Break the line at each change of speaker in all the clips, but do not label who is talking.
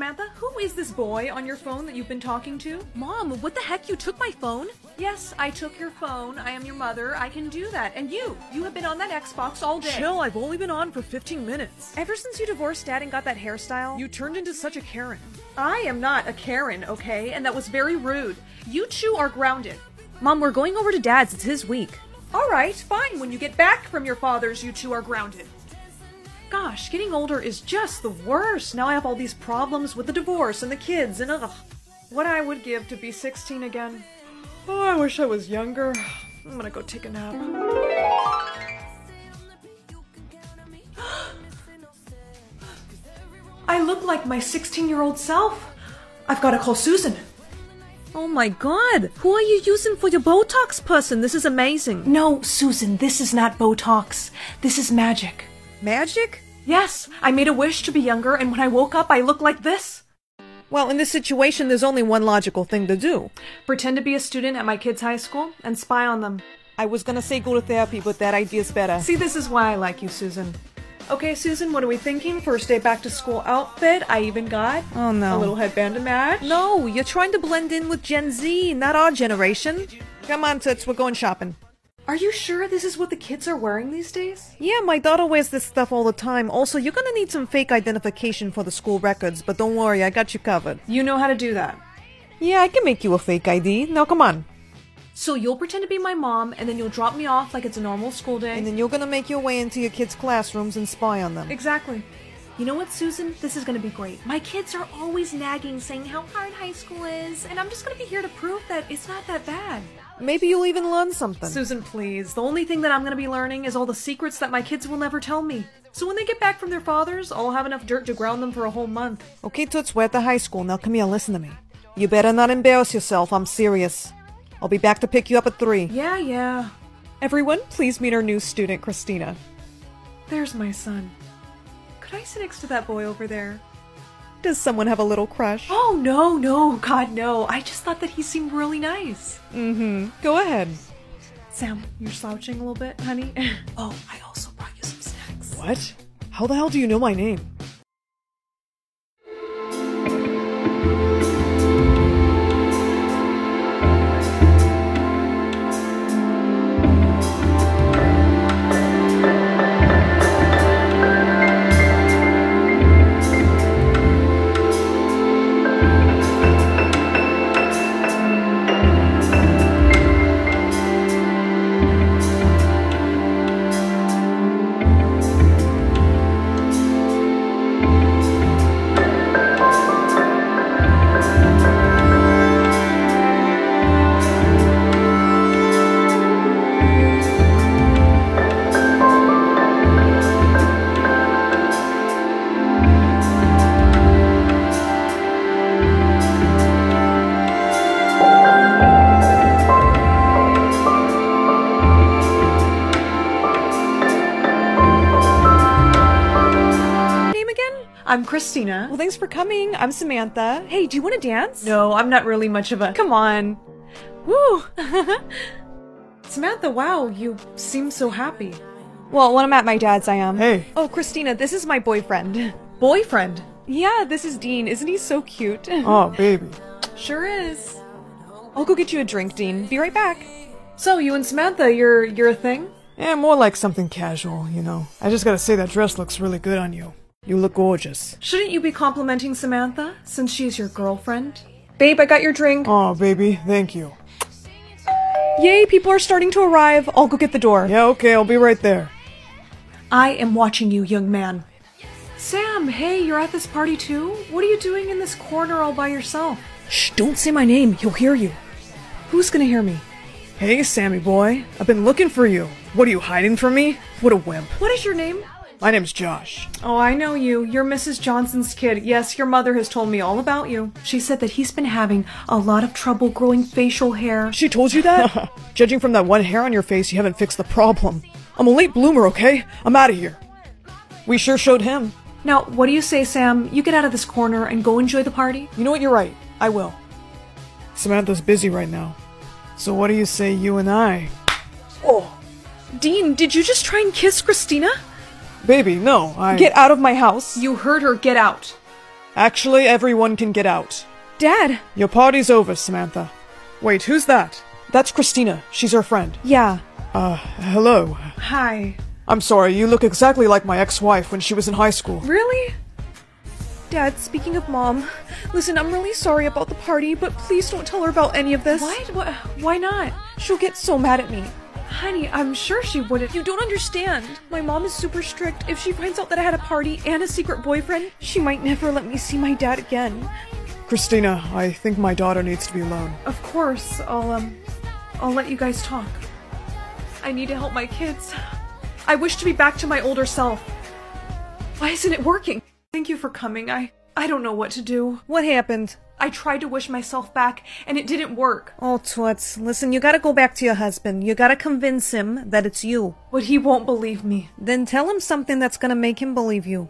Samantha, who is this boy on your phone that you've been talking to?
Mom, what the heck? You took my phone?
Yes, I took your phone. I am your mother. I can do that. And you, you have been on that Xbox all day.
Chill, I've only been on for 15 minutes.
Ever since you divorced dad and got that hairstyle,
You turned into such a Karen.
I am not a Karen, okay? And that was very rude. You two are grounded.
Mom, we're going over to Dad's. It's his week.
All right, fine. When you get back from your father's, you two are grounded. Gosh, getting older is just the worst. Now I have all these problems with the divorce and the kids and ugh. What I would give to be 16 again. Oh, I wish I was younger. I'm gonna go take a nap. I look like my 16 year old self. I've gotta call Susan.
Oh my god! Who are you using for your Botox person? This is amazing.
No, Susan, this is not Botox. This is magic.
Magic?
Yes, I made a wish to be younger, and when I woke up, I looked like this.
Well, in this situation, there's only one logical thing to do.
Pretend to be a student at my kids' high school and spy on them.
I was gonna say go to therapy, but that idea's better.
See, this is why I like you, Susan. Okay, Susan, what are we thinking? First day back to school outfit. I even got
Oh, no.
a little headband to match.
No, you're trying to blend in with Gen Z, not our generation. Come on, Toots, we're going shopping.
Are you sure this is what the kids are wearing these days?
Yeah, my daughter wears this stuff all the time. Also, you're gonna need some fake identification for the school records, but don't worry, I got you covered.
You know how to do that.
Yeah, I can make you a fake ID. Now, come on.
So you'll pretend to be my mom, and then you'll drop me off like it's a normal school day.
And then you're gonna make your way into your kids' classrooms and spy on them.
Exactly. You know what, Susan? This is gonna be great. My kids are always nagging, saying how hard high school is, and I'm just gonna be here to prove that it's not that bad.
Maybe you'll even learn something.
Susan, please. The only thing that I'm gonna be learning is all the secrets that my kids will never tell me. So when they get back from their fathers, I'll have enough dirt to ground them for a whole month.
Okay, Toots, we're at the high school. Now come here, listen to me. You better not embarrass yourself. I'm serious. I'll be back to pick you up at three.
Yeah, yeah.
Everyone, please meet our new student, Christina.
There's my son. Could I sit next to that boy over there?
Does someone have a little crush?
Oh, no, no, God, no. I just thought that he seemed really nice.
Mm-hmm. Go ahead.
Sam, you're slouching a little bit, honey. oh, I also brought you some snacks.
What? How the hell do you know my name?
Name I'm Christina.
Well, thanks for coming. I'm Samantha. Hey, do you want to dance?
No, I'm not really much of a.
Come on.
Woo! Samantha, wow, you seem so happy.
Well, when I'm at my dad's, I am.
Hey.
Oh, Christina, this is my boyfriend.
Boyfriend?
Yeah, this is Dean. Isn't he so cute?
Oh, baby.
Sure is.
I'll go get you a drink, Dean. Be right back.
So, you and Samantha, you're you're a thing?
Yeah, more like something casual, you know. I just gotta say that dress looks really good on you. You look gorgeous.
Shouldn't you be complimenting Samantha since she's your girlfriend? Babe, I got your drink.
Oh, baby, thank you.
Yay, people are starting to arrive. I'll go get the door.
Yeah, okay, I'll be right there.
I am watching you, young man. Sam, hey, you're at this party too? What are you doing in this corner all by yourself?
Shh, don't say my name. He'll hear you.
Who's gonna hear me?
Hey, Sammy boy. I've been looking for you. What are you hiding from me? What a wimp.
What is your name?
My name's Josh.
Oh, I know you. You're Mrs. Johnson's kid. Yes, your mother has told me all about you. She said that he's been having a lot of trouble growing facial hair.
She told you that? Judging from that one hair on your face, you haven't fixed the problem. I'm a late bloomer, okay? I'm out of here. We sure showed him.
Now, what do you say, Sam? You get out of this corner and go enjoy the party?
You know what? You're right. I will. Samantha's busy right now. So what do you say you and I?
Oh. Dean, did you just try and kiss Christina?
Baby, no, I.
Get out of my house.
You heard her get out.
Actually, everyone can get out.
Dad!
Your party's over, Samantha. Wait, who's that? That's Christina. She's her friend.
Yeah.
Uh, hello.
Hi.
I'm sorry, you look exactly like my ex-wife when she was in high school.
Really?
Dad, speaking of mom, listen, I'm really sorry about the party, but please don't tell her about any of this.
What? what? Why not?
She'll get so mad at me.
Honey, I'm sure she wouldn't.
You don't understand. My mom is super strict. If she finds out that I had a party and a secret boyfriend, she might never let me see my dad again.
Christina, I think my daughter needs to be alone.
Of course, I'll, um, I'll let you guys talk. I need to help my kids. I wish to be back to my older self. Why isn't it working? Thank you for coming. I, I don't know what to do.
What happened?
I tried to wish myself back, and it didn't work.
Oh, Toots, listen, you gotta go back to your husband. You gotta convince him that it's you.
But he won't believe me.
Then tell him something that's gonna make him believe you.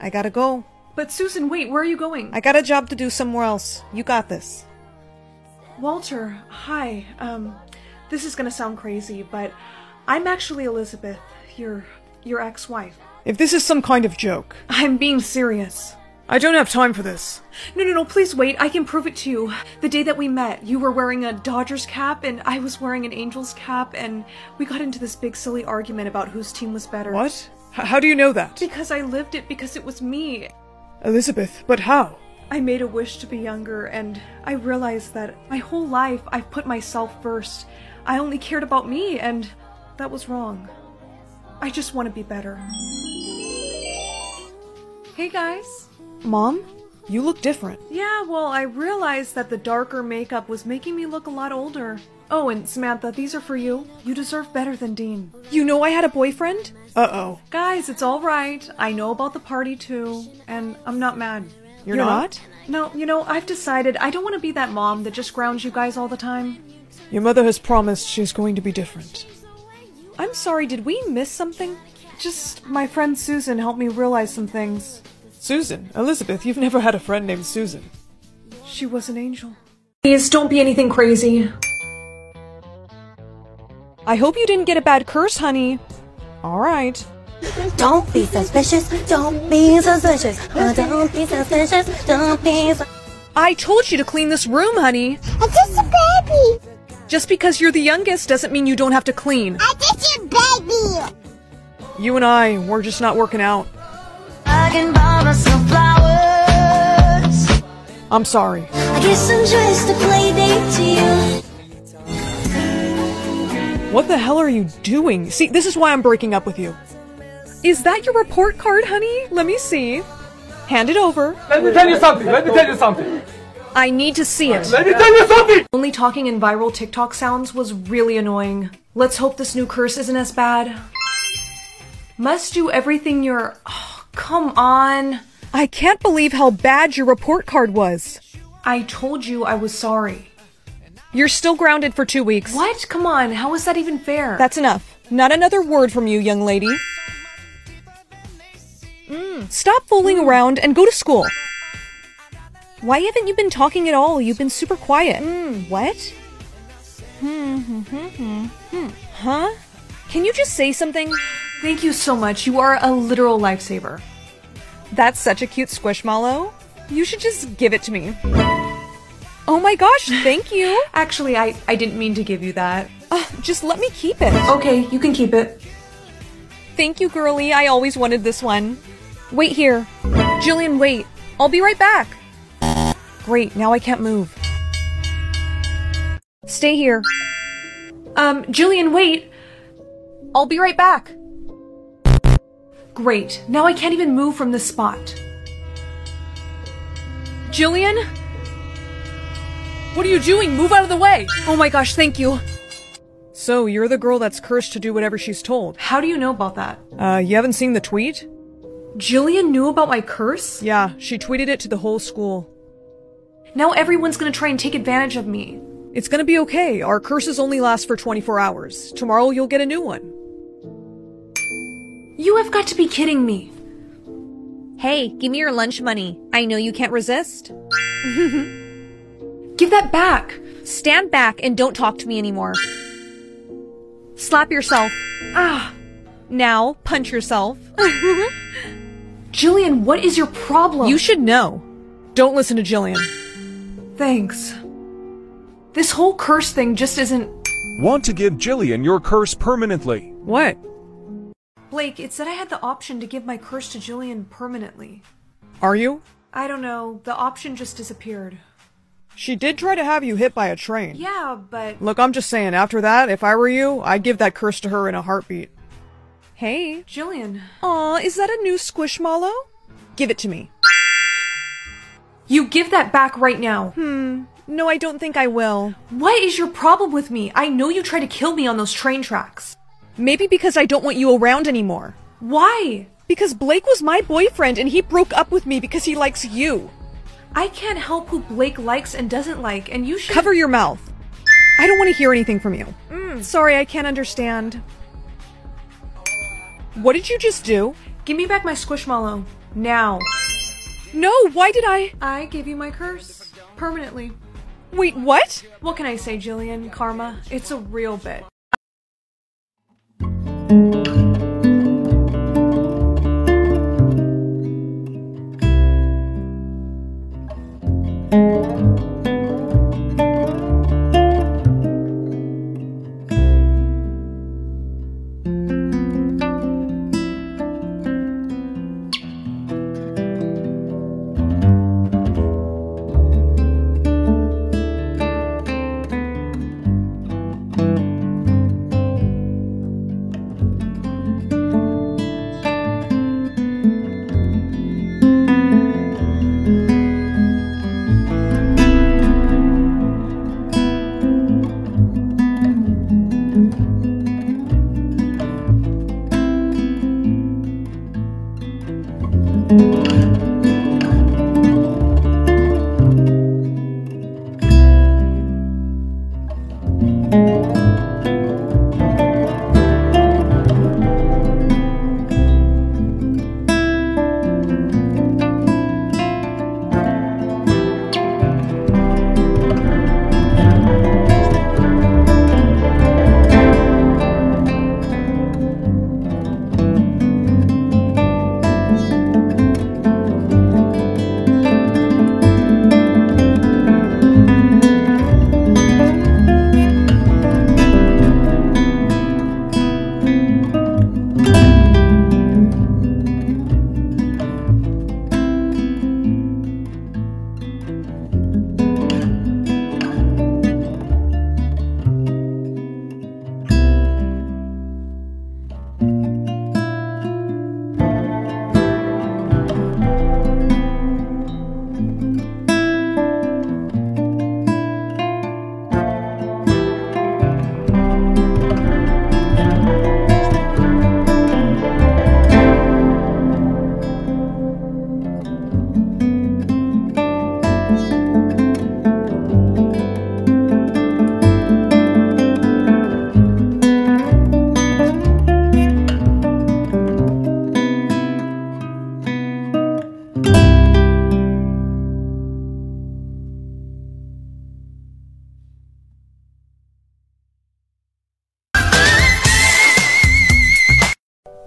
I gotta go.
But Susan, wait, where are you going?
I got a job to do somewhere else. You got this.
Walter, hi. Um, this is gonna sound crazy, but I'm actually Elizabeth, your your ex-wife.
If this is some kind of joke,
I'm being serious.
I don't have time for this.
No, no, no, please wait. I can prove it to you. The day that we met, you were wearing a Dodgers cap and I was wearing an Angels cap, and we got into this big silly argument about whose team was better.
What? H- how do you know that?
Because I lived it because it was me.
Elizabeth, but how?
I made a wish to be younger, and I realized that my whole life I've put myself first. I only cared about me, and that was wrong. I just want to be better. Hey guys.
Mom, you look different.
Yeah, well, I realized that the darker makeup was making me look a lot older. Oh, and Samantha, these are for you. You deserve better than Dean.
You know I had a boyfriend?
Uh-oh.
Guys, it's all right. I know about the party too, and I'm not mad.
You're,
You're
not?
No, you know, I've decided I don't want to be that mom that just grounds you guys all the time.
Your mother has promised she's going to be different.
I'm sorry, did we miss something?
Just my friend Susan helped me realize some things.
Susan, Elizabeth, you've never had a friend named Susan.
She was an angel. Please don't be anything crazy.
I hope you didn't get a bad curse, honey. Alright.
Don't be suspicious. Don't be suspicious. Oh, don't be suspicious. Don't be. Su-
I told you to clean this room, honey.
I'm just a baby.
Just because you're the youngest doesn't mean you don't have to clean.
I'm just a baby.
You and I, we're just not working out.
I can buy myself flowers.
I'm sorry.
I guess I'm just a play date to you.
What the hell are you doing? See, this is why I'm breaking up with you.
Is that your report card, honey? Let me see. Hand it over.
Let me tell you something. Let me tell you something.
I need to see it.
Let me tell you something.
Only talking in viral TikTok sounds was really annoying. Let's hope this new curse isn't as bad. Must do everything you're. Oh, come on.
I can't believe how bad your report card was.
I told you I was sorry.
You're still grounded for two weeks.
What? Come on, how is that even fair?
That's enough. Not another word from you, young lady. Mm, stop fooling around and go to school. Why haven't you been talking at all? You've been super quiet. Mm, what? Hmm, hmm, hmm, hmm, hmm. Huh? Can you just say something?
Thank you so much. You are a literal lifesaver.
That's such a cute squishmallow. You should just give it to me. Oh my gosh, thank you.
Actually, I, I didn't mean to give you that.
Uh, just let me keep it.
Okay, you can keep it.
Thank you, girly. I always wanted this one. Wait here. Jillian, wait. I'll be right back. Great, now I can't move. Stay here.
Um, Jillian, wait!
I'll be right back.
Great, now I can't even move from this spot.
Jillian? What are you doing? Move out of the way! Oh my gosh, thank you.
So, you're the girl that's cursed to do whatever she's told.
How do you know about that?
Uh, you haven't seen the tweet?
Jillian knew about my curse?
Yeah, she tweeted it to the whole school.
Now everyone's gonna try and take advantage of me.
It's gonna be okay. Our curses only last for 24 hours. Tomorrow you'll get a new one.
You have got to be kidding me.
Hey, give me your lunch money. I know you can't resist.
Give that back!
Stand back and don't talk to me anymore. Slap yourself.
Ah!
Now, punch yourself.
Jillian, what is your problem?
You should know.
Don't listen to Jillian.
Thanks. This whole curse thing just isn't.
Want to give Jillian your curse permanently.
What?
Blake, it said I had the option to give my curse to Jillian permanently.
Are you?
I don't know, the option just disappeared.
She did try to have you hit by a train.
Yeah, but.
Look, I'm just saying, after that, if I were you, I'd give that curse to her in a heartbeat.
Hey.
Jillian.
Aw, is that a new Squishmallow? Give it to me.
You give that back right now.
Hmm. No, I don't think I will.
What is your problem with me? I know you tried to kill me on those train tracks.
Maybe because I don't want you around anymore.
Why?
Because Blake was my boyfriend and he broke up with me because he likes you.
I can't help who Blake likes and doesn't like, and you should.
Cover your mouth. I don't want to hear anything from you. Mm. Sorry, I can't understand. What did you just do?
Give me back my Squishmallow. Now.
No, why did I?
I gave you my curse. Permanently.
Wait, what?
What can I say, Jillian? Karma. It's a real bit.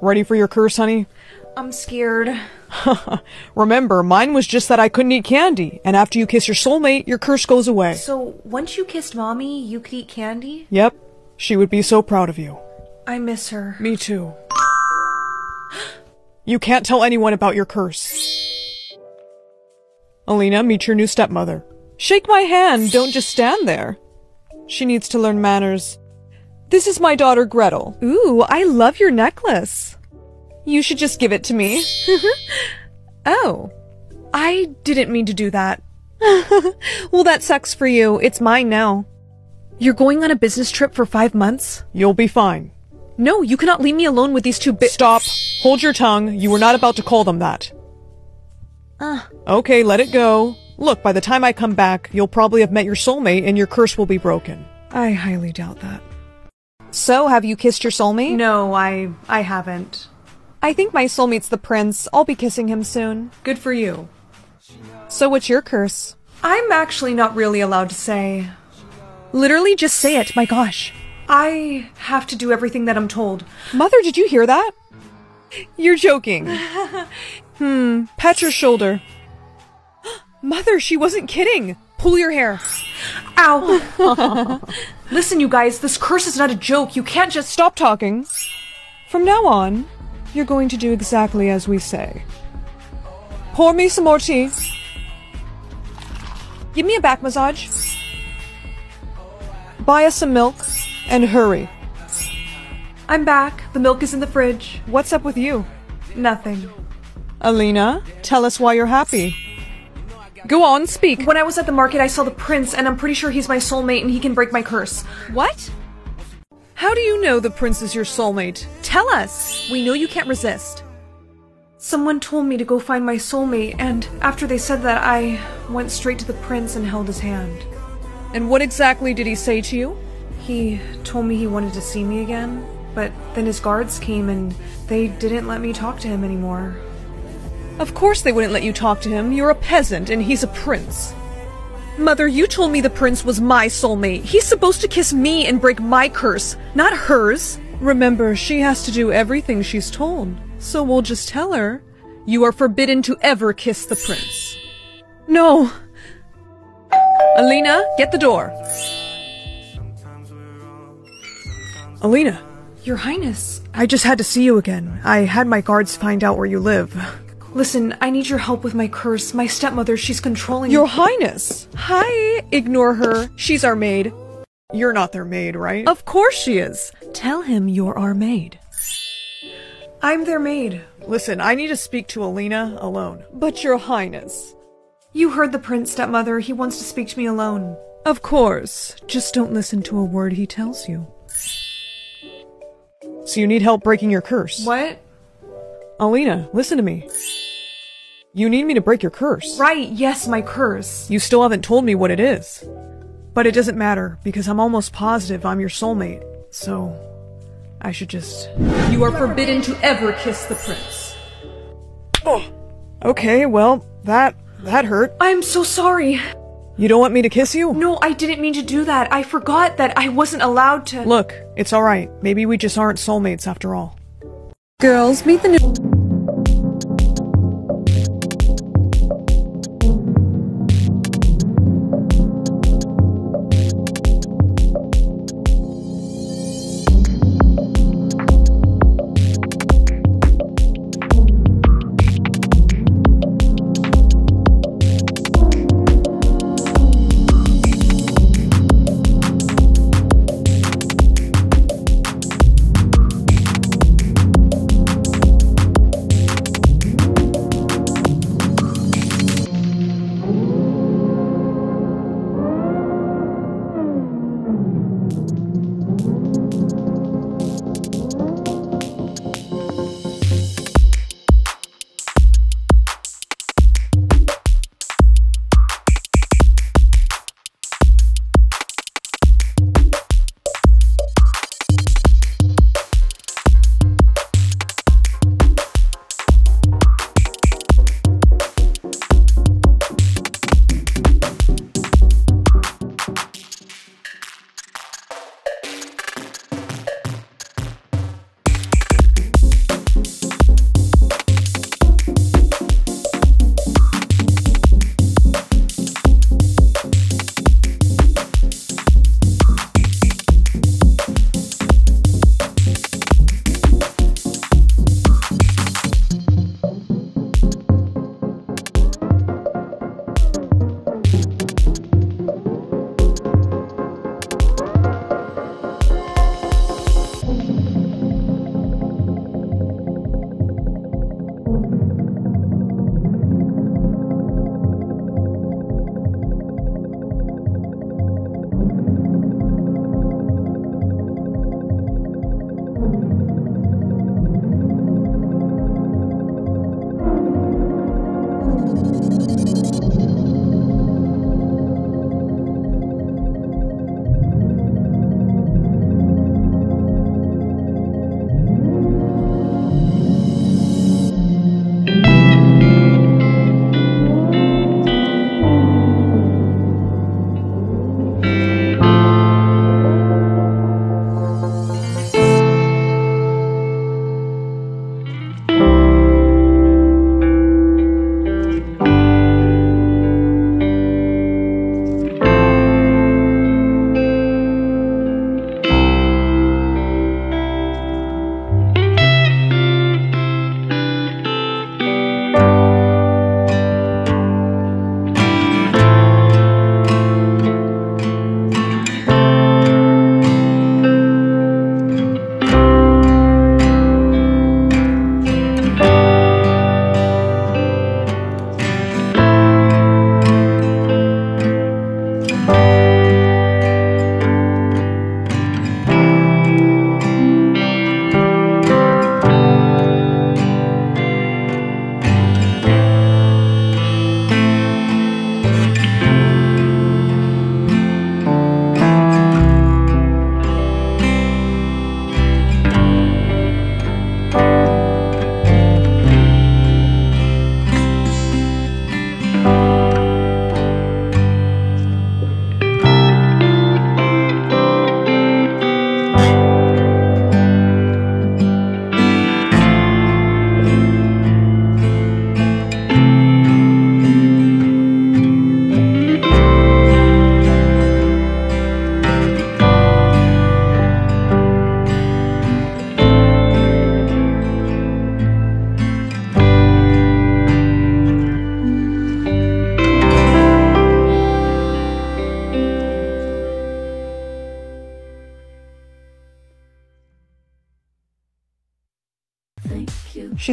Ready for your curse, honey?
I'm scared.
Remember, mine was just that I couldn't eat candy, and after you kiss your soulmate, your curse goes away.
So, once you kissed mommy, you could eat candy?
Yep, she would be so proud of you.
I miss her.
Me too. You can't tell anyone about your curse. Alina, meet your new stepmother. Shake my hand, don't just stand there. She needs to learn manners. This is my daughter Gretel.
Ooh, I love your necklace. You should just give it to me. oh. I didn't mean to do that. well, that sucks for you. It's mine now. You're going on a business trip for five months?
You'll be fine.
No, you cannot leave me alone with these two bi-
Stop. Hold your tongue. You were not about to call them that.
Uh.
Okay, let it go. Look, by the time I come back, you'll probably have met your soulmate and your curse will be broken.
I highly doubt that. So, have you kissed your soulmate?
No, I I haven't.
I think my soulmate's the prince. I'll be kissing him soon.
Good for you.
So, what's your curse?
I'm actually not really allowed to say.
Literally, just say it. My gosh.
I have to do everything that I'm told.
Mother, did you hear that? You're joking. hmm, pat your shoulder.
Mother, she wasn't kidding. Pull your hair.
Ow! Listen, you guys, this curse is not a joke. You can't just
Stop talking. From now on, you're going to do exactly as we say. Pour me some more tea. Give me a back massage. Buy us some milk and hurry.
I'm back. The milk is in the fridge.
What's up with you?
Nothing.
Alina, tell us why you're happy. Go on, speak.
When I was at the market, I saw the prince, and I'm pretty sure he's my soulmate and he can break my curse.
What? How do you know the prince is your soulmate? Tell us. We know you can't resist.
Someone told me to go find my soulmate, and after they said that, I went straight to the prince and held his hand.
And what exactly did he say to you?
He told me he wanted to see me again, but then his guards came and they didn't let me talk to him anymore.
Of course they wouldn't let you talk to him. You're a peasant and he's a prince. Mother, you told me the prince was my soulmate. He's supposed to kiss me and break my curse, not hers. Remember, she has to do everything she's told. So we'll just tell her, you are forbidden to ever kiss the prince. No. Alina, get the door.
Alina,
Your Highness,
I just had to see you again. I had my guards find out where you live.
Listen, I need your help with my curse. My stepmother, she's controlling
Your Highness. Hi. Ignore her. She's our maid.
You're not their maid, right?
Of course she is. Tell him you're our maid.
I'm their maid.
Listen, I need to speak to Alina alone.
But your highness.
You heard the prince, stepmother. He wants to speak to me alone.
Of course. Just don't listen to a word he tells you.
So you need help breaking your curse.
What?
Alina, listen to me. You need me to break your curse.
Right, yes, my curse.
You still haven't told me what it is. But it doesn't matter, because I'm almost positive I'm your soulmate. So, I should just.
You are forbidden to ever kiss the prince. Oh.
Okay, well, that. that hurt.
I'm so sorry.
You don't want me to kiss you?
No, I didn't mean to do that. I forgot that I wasn't allowed to.
Look, it's alright. Maybe we just aren't soulmates after all.
Girls, meet the new.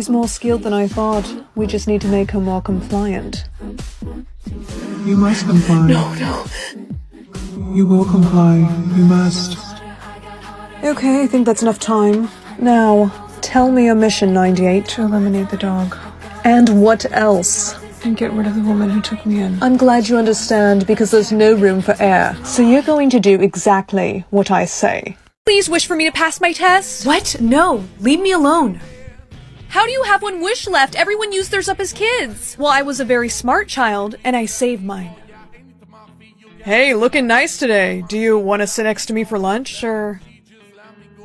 She's more skilled than I thought. We just need to make her more compliant.
You must comply. No, no. You will comply. You must.
Okay, I think that's enough time. Now, tell me your mission, 98. To eliminate the dog. And what else? And get rid of the woman who took me in. I'm glad you understand because there's no room for error. So you're going to do exactly what I say.
Please wish for me to pass my test.
What? No. Leave me alone.
How do you have one wish left? Everyone used theirs up as kids.
Well, I was a very smart child, and I saved mine.
Hey, looking nice today. Do you want to sit next to me for lunch?
Sure.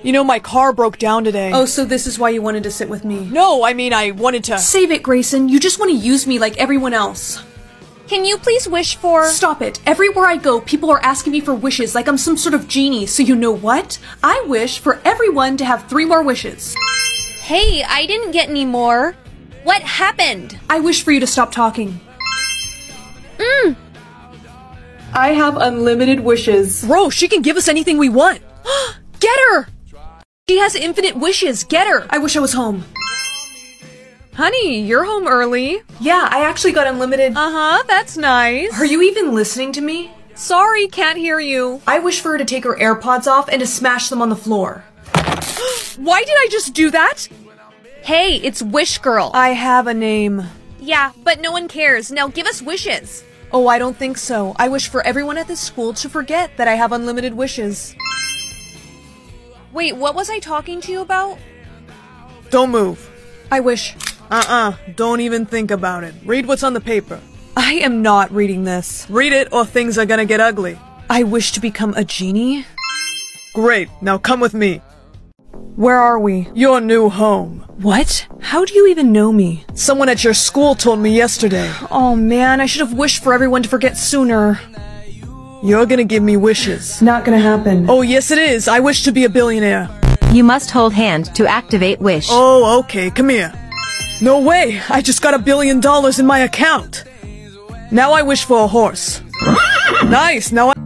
You know, my car broke down today.
Oh, so this is why you wanted to sit with me.
no, I mean, I wanted to.
Save it, Grayson. You just want to use me like everyone else.
Can you please wish for.
Stop it. Everywhere I go, people are asking me for wishes like I'm some sort of genie. So you know what? I wish for everyone to have three more wishes.
Hey, I didn't get any more. What happened?
I wish for you to stop talking.
Mm.
I have unlimited wishes.
Bro, she can give us anything we want. Get her! She has infinite wishes. Get her!
I wish I was home.
Honey, you're home early.
Yeah, I actually got unlimited.
Uh huh, that's nice.
Are you even listening to me?
Sorry, can't hear you.
I wish for her to take her AirPods off and to smash them on the floor.
Why did I just do that? Hey, it's Wish Girl.
I have a name.
yeah, but no one cares. Now give us wishes.
Oh, I don't think so. I wish for everyone at this school to forget that I have unlimited wishes.
Wait, what was I talking to you about?
Don't move.
I wish.
Uh uh. Don't even think about it. Read what's on the paper.
I am not reading this.
Read it or things are gonna get ugly.
I wish to become a genie.
Great. Now come with me.
Where are we?
Your new home.
What? How do you even know me?
Someone at your school told me yesterday.
Oh man, I should have wished for everyone to forget sooner.
You're gonna give me wishes.
Not gonna happen.
Oh, yes, it is. I wish to be a billionaire.
You must hold hand to activate wish.
Oh, okay. Come here. No way. I just got a billion dollars in my account. Now I wish for a horse. nice. Now I.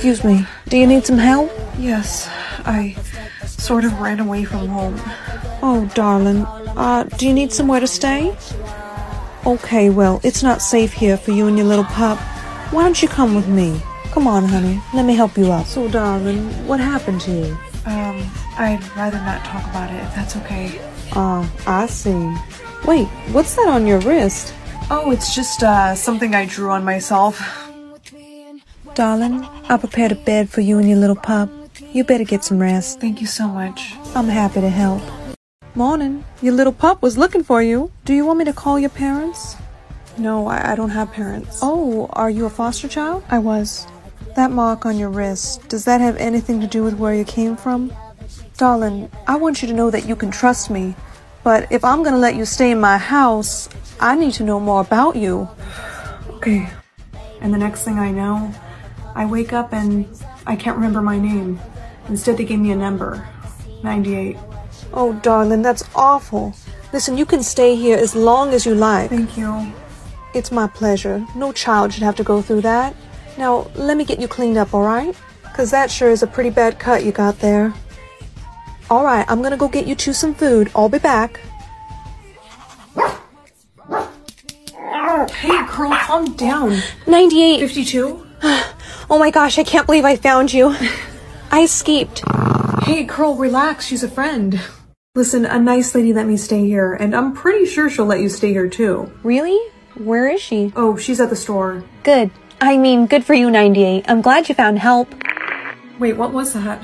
Excuse me. Do you need some help?
Yes, I sort of ran away from home.
Oh, darling. Uh, do you need somewhere to stay? Okay, well, it's not safe here for you and your little pup. Why don't you come with me? Come on, honey. Let me help you up. So, darling, what happened to you?
Um, I'd rather not talk about it if that's okay.
Ah, I see. Wait, what's that on your wrist?
Oh, it's just, uh, something I drew on myself.
Darling, I prepared a bed for you and your little pup. You better get some rest.
Thank you so much.
I'm happy to help. Morning. Your little pup was looking for you. Do you want me to call your parents?
No, I, I don't have parents.
Oh, are you a foster child?
I was.
That mark on your wrist, does that have anything to do with where you came from? Darling, I want you to know that you can trust me. But if I'm gonna let you stay in my house, I need to know more about you.
Okay. And the next thing I know, I wake up and I can't remember my name. Instead, they gave me a number 98.
Oh, darling, that's awful. Listen, you can stay here as long as you like.
Thank you.
It's my pleasure. No child should have to go through that. Now, let me get you cleaned up, alright? Because that sure is a pretty bad cut you got there. Alright, I'm gonna go get you two some food. I'll be back.
Hey, girl, calm down.
98.
52?
Oh my gosh, I can't believe I found you. I escaped.
Hey, Curl, relax. She's a friend. Listen, a nice lady let me stay here, and I'm pretty sure she'll let you stay here too.
Really? Where is she?
Oh, she's at the store.
Good. I mean, good for you, 98. I'm glad you found help.
Wait, what was that?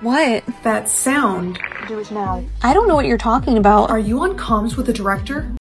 What?
That sound.
Do it now.
I don't know what you're talking about.
Are you on comms with the director?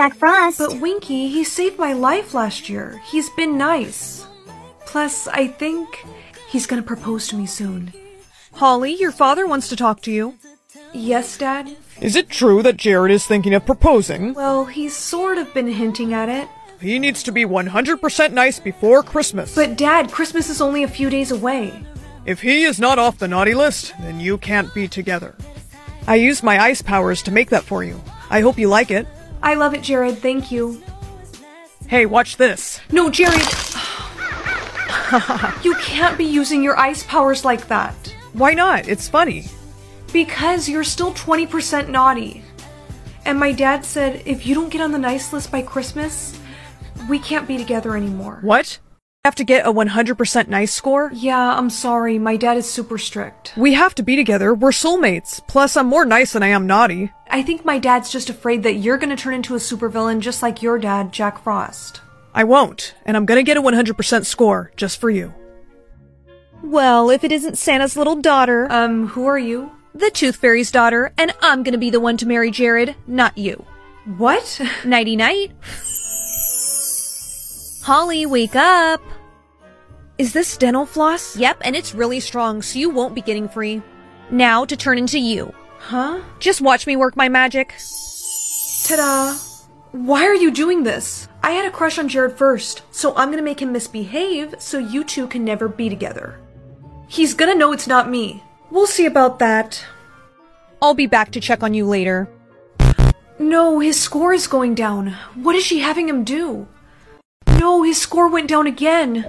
Jack Frost.
But Winky, he saved my life last year. He's been nice. Plus, I think he's gonna propose to me soon.
Holly, your father wants to talk to you.
Yes, Dad?
Is it true that Jared is thinking of proposing?
Well, he's sort of been hinting at it.
He needs to be 100% nice before Christmas.
But, Dad, Christmas is only a few days away.
If he is not off the naughty list, then you can't be together. I used my ice powers to make that for you. I hope you like it.
I love it, Jared. Thank you.
Hey, watch this.
No, Jared! you can't be using your ice powers like that.
Why not? It's funny.
Because you're still 20% naughty. And my dad said if you don't get on the nice list by Christmas, we can't be together anymore.
What? Have to get a 100% nice score?
Yeah, I'm sorry. My dad is super strict.
We have to be together. We're soulmates. Plus, I'm more nice than I am naughty.
I think my dad's just afraid that you're gonna turn into a supervillain just like your dad, Jack Frost.
I won't, and I'm gonna get a 100% score just for you.
Well, if it isn't Santa's little daughter,
Um, who are you?
the Tooth Fairy's daughter, and I'm gonna be the one to marry Jared, not you.
What?
Nighty night. Holly, wake up.
Is this dental floss?
Yep, and it's really strong, so you won't be getting free. Now to turn into you.
Huh?
Just watch me work my magic.
Ta-da! Why are you doing this? I had a crush on Jared first, so I'm gonna make him misbehave so you two can never be together. He's gonna know it's not me. We'll see about that.
I'll be back to check on you later.
No, his score is going down. What is she having him do? No, his score went down again.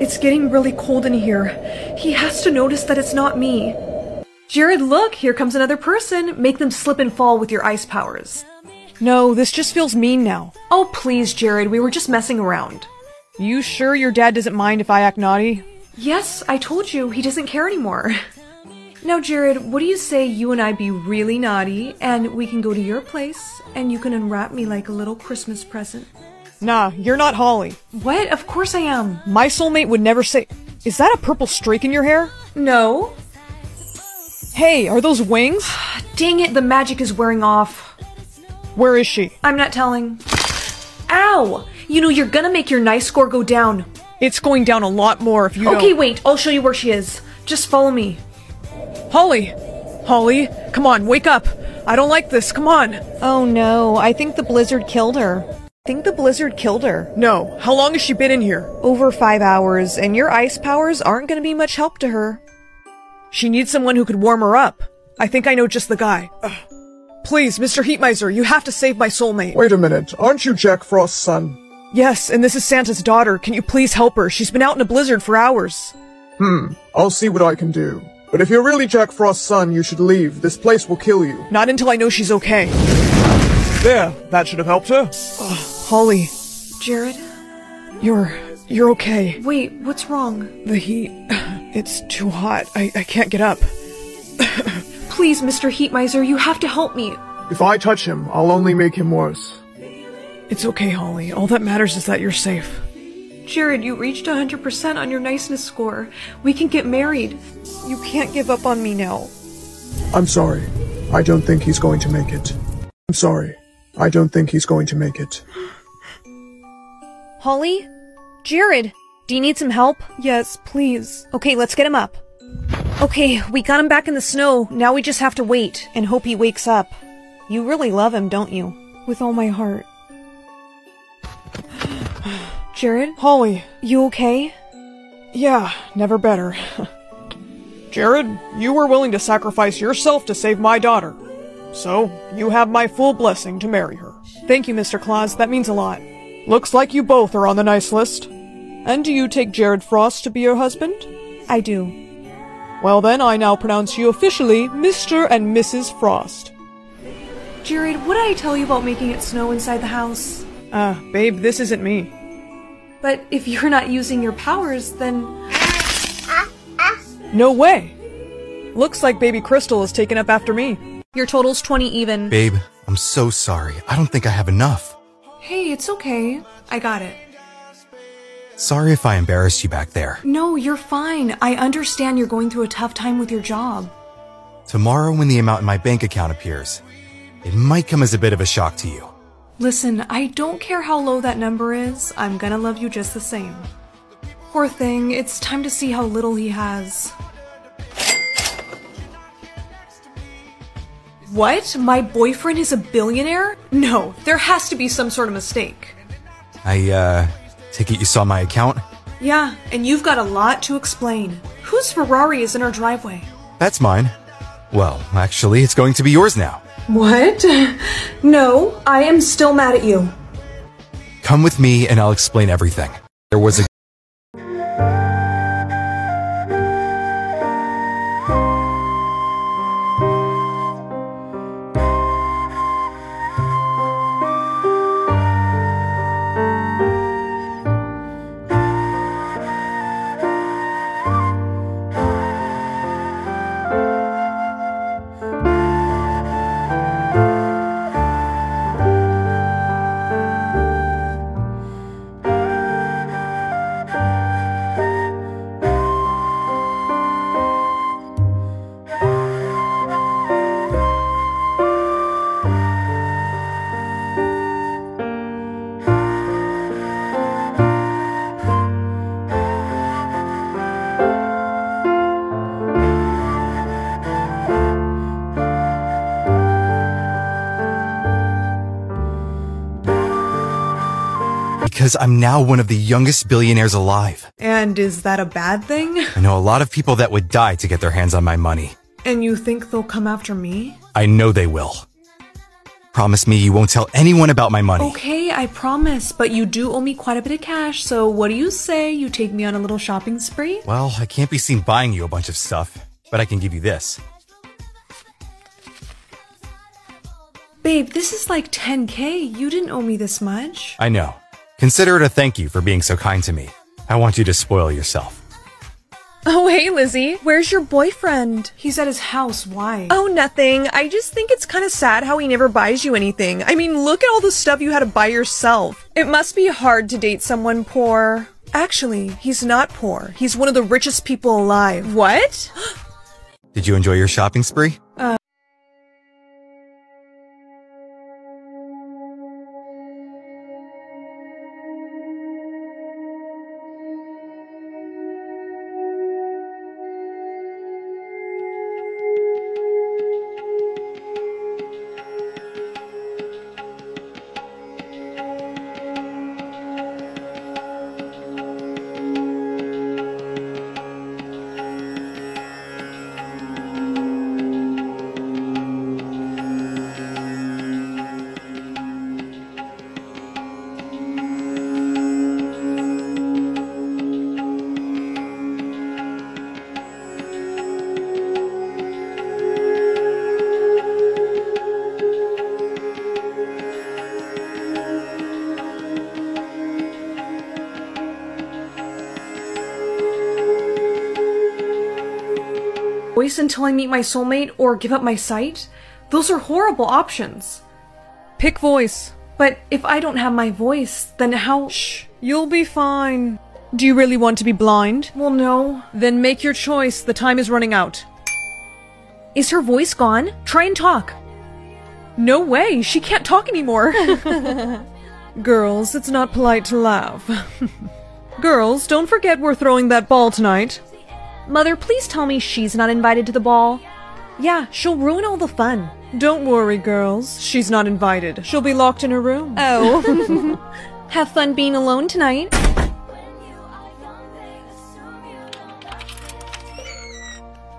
It's getting really cold in here. He has to notice that it's not me. Jared, look, here comes another person. Make them slip and fall with your ice powers.
No, this just feels mean now.
Oh, please, Jared, we were just messing around.
You sure your dad doesn't mind if I act naughty?
Yes, I told you, he doesn't care anymore. Now, Jared, what do you say you and I be really naughty and we can go to your place and you can unwrap me like a little Christmas present?
Nah, you're not Holly.
What? Of course I am.
My soulmate would never say. Is that a purple streak in your hair?
No.
Hey, are those wings?
Dang it, the magic is wearing off.
Where is she?
I'm not telling. Ow! You know, you're gonna make your nice score go down.
It's going down a lot more if you
Okay,
don't.
wait, I'll show you where she is. Just follow me.
Holly! Holly, come on, wake up! I don't like this, come on!
Oh no, I think the blizzard killed her. I think the blizzard killed her.
No, how long has she been in here?
Over five hours, and your ice powers aren't gonna be much help to her.
She needs someone who could warm her up. I think I know just the guy. Ugh. Please, Mr. Heatmiser, you have to save my soulmate.
Wait a minute, aren't you Jack Frost's son?
Yes, and this is Santa's daughter. Can you please help her? She's been out in a blizzard for hours.
Hmm, I'll see what I can do. But if you're really Jack Frost's son, you should leave. This place will kill you.
Not until I know she's okay. There, that should have helped her. Ugh, Holly,
Jared?
you're you're okay.
Wait, what's wrong?
The heat, it's too hot. I, I can't get up.
Please, Mr. Heatmiser, you have to help me.
If I touch him, I'll only make him worse.
It's okay, Holly. All that matters is that you're safe.
Jared, you reached 100% on your niceness score. We can get married.
You can't give up on me now.
I'm sorry. I don't think he's going to make it. I'm sorry. I don't think he's going to make it.
Holly? Jared, do you need some help?
Yes, please.
Okay, let's get him up. Okay, we got him back in the snow. Now we just have to wait and hope he wakes up. You really love him, don't you?
With all my heart. Jared,
Holly,
you okay?
yeah, never better. Jared, you were willing to sacrifice yourself to save my daughter. So, you have my full blessing to marry her. Thank you, Mr. Claus. That means a lot. Looks like you both are on the nice list. And do you take Jared Frost to be your husband?
I do.
Well then, I now pronounce you officially Mr. and Mrs. Frost.
Jared, what did I tell you about making it snow inside the house?
Uh, babe, this isn't me.
But if you're not using your powers, then.
No way! Looks like baby Crystal is taken up after me.
Your total's 20 even.
Babe, I'm so sorry. I don't think I have enough.
Hey, it's okay. I got it.
Sorry if I embarrassed you back there.
No, you're fine. I understand you're going through a tough time with your job.
Tomorrow, when the amount in my bank account appears, it might come as a bit of a shock to you.
Listen, I don't care how low that number is, I'm gonna love you just the same. Poor thing, it's time to see how little he has. What? My boyfriend is a billionaire? No, there has to be some sort of mistake.
I, uh, take it you saw my account?
Yeah, and you've got a lot to explain. Whose Ferrari is in our driveway?
That's mine. Well, actually, it's going to be yours now.
What? No, I am still mad at you.
Come with me and I'll explain everything. There was a because I'm now one of the youngest billionaires alive.
And is that a bad thing?
I know a lot of people that would die to get their hands on my money.
And you think they'll come after me?
I know they will. Promise me you won't tell anyone about my money.
Okay, I promise, but you do owe me quite a bit of cash, so what do you say you take me on a little shopping spree?
Well, I can't be seen buying you a bunch of stuff, but I can give you this.
Babe, this is like 10k. You didn't owe me this much.
I know. Consider it a thank you for being so kind to me. I want you to spoil yourself.
Oh, hey, Lizzie. Where's your boyfriend?
He's at his house. Why?
Oh, nothing. I just think it's kind of sad how he never buys you anything. I mean, look at all the stuff you had to buy yourself. It must be hard to date someone poor.
Actually, he's not poor. He's one of the richest people alive.
What?
Did you enjoy your shopping spree?
Uh, voice until I meet my soulmate or give up my sight? Those are horrible options.
Pick voice.
But if I don't have my voice, then how-
Shh, you'll be fine. Do you really want to be blind?
Well, no.
Then make your choice. The time is running out.
Is her voice gone? Try and talk.
No way, she can't talk anymore. Girls, it's not polite to laugh. Girls, don't forget we're throwing that ball tonight.
Mother, please tell me she's not invited to the ball. Yeah, she'll ruin all the fun.
Don't worry, girls. She's not invited. She'll be locked in her room.
Oh. Have fun being alone tonight.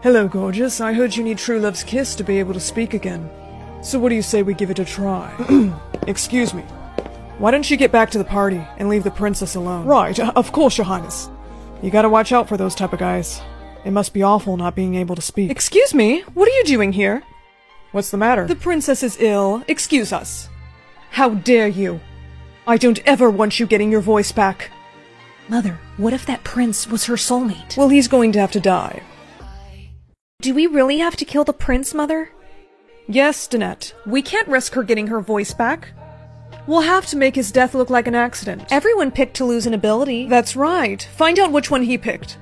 Hello, gorgeous. I heard you need true love's kiss to be able to speak again. So what do you say we give it a try? Excuse me. Why don't you get back to the party and leave the princess alone? Right, uh, of course, your highness. You gotta watch out for those type of guys. It must be awful not being able to speak.
Excuse me? What are you doing here?
What's the matter?
The princess is ill. Excuse us. How dare you? I don't ever want you getting your voice back.
Mother, what if that prince was her soulmate?
Well, he's going to have to die.
Do we really have to kill the prince, Mother?
Yes, Danette. We can't risk her getting her voice back. We'll have to make his death look like an accident.
Everyone picked to lose an ability.
That's right. Find out which one he picked.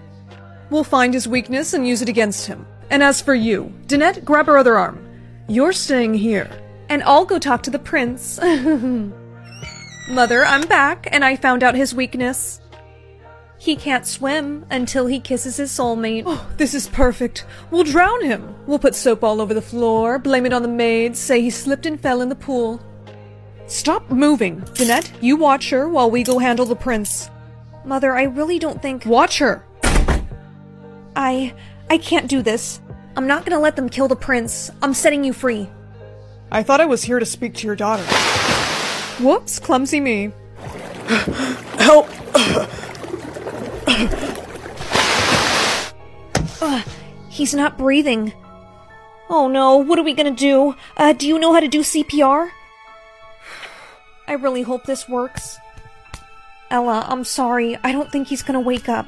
We'll find his weakness and use it against him. And as for you, Danette, grab her other arm. You're staying here.
And I'll go talk to the prince.
Mother, I'm back, and I found out his weakness. He can't swim until he kisses his soulmate.
Oh, this is perfect. We'll drown him. We'll put soap all over the floor, blame it on the maids, say he slipped and fell in the pool. Stop moving. Jeanette, you watch her while we go handle the prince.
Mother, I really don't think.
Watch her.
I. I can't do this. I'm not gonna let them kill the prince. I'm setting you free.
I thought I was here to speak to your daughter.
Whoops, clumsy me.
Help!
Ugh, he's not breathing. Oh no, what are we gonna do? Uh, do you know how to do CPR? I really hope this works. Ella, I'm sorry. I don't think he's gonna wake up.